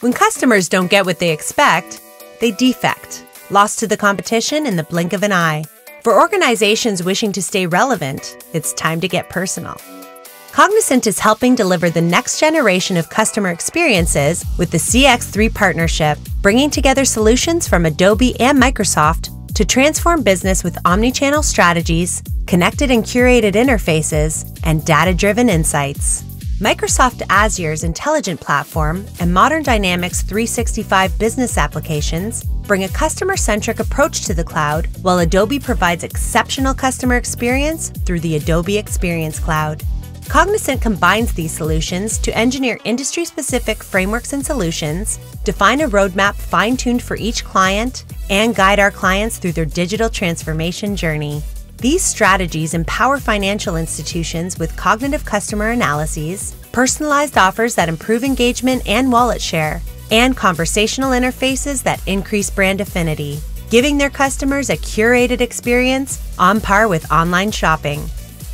When customers don't get what they expect, they defect, lost to the competition in the blink of an eye. For organizations wishing to stay relevant, it's time to get personal. Cognizant is helping deliver the next generation of customer experiences with the CX3 partnership, bringing together solutions from Adobe and Microsoft to transform business with omnichannel strategies, connected and curated interfaces, and data driven insights. Microsoft Azure's intelligent platform and modern Dynamics 365 business applications bring a customer centric approach to the cloud, while Adobe provides exceptional customer experience through the Adobe Experience Cloud. Cognizant combines these solutions to engineer industry specific frameworks and solutions, define a roadmap fine tuned for each client, and guide our clients through their digital transformation journey. These strategies empower financial institutions with cognitive customer analyses, personalized offers that improve engagement and wallet share, and conversational interfaces that increase brand affinity, giving their customers a curated experience on par with online shopping.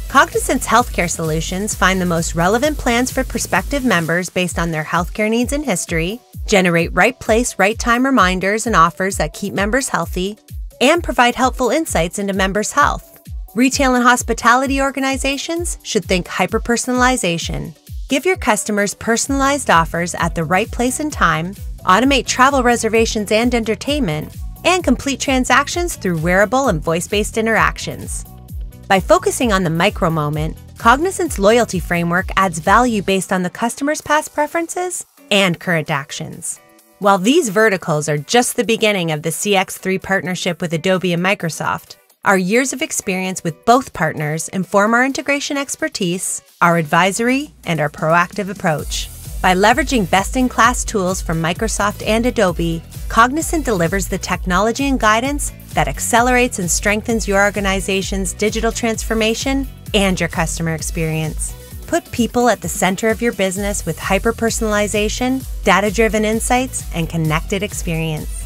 Cognizant's healthcare solutions find the most relevant plans for prospective members based on their healthcare needs and history, generate right place, right time reminders and offers that keep members healthy, and provide helpful insights into members' health. Retail and hospitality organizations should think hyper personalization. Give your customers personalized offers at the right place and time, automate travel reservations and entertainment, and complete transactions through wearable and voice based interactions. By focusing on the micro moment, Cognizant's loyalty framework adds value based on the customer's past preferences and current actions. While these verticals are just the beginning of the CX3 partnership with Adobe and Microsoft, our years of experience with both partners inform our integration expertise, our advisory, and our proactive approach. By leveraging best in class tools from Microsoft and Adobe, Cognizant delivers the technology and guidance that accelerates and strengthens your organization's digital transformation and your customer experience. Put people at the center of your business with hyper personalization, data driven insights, and connected experience.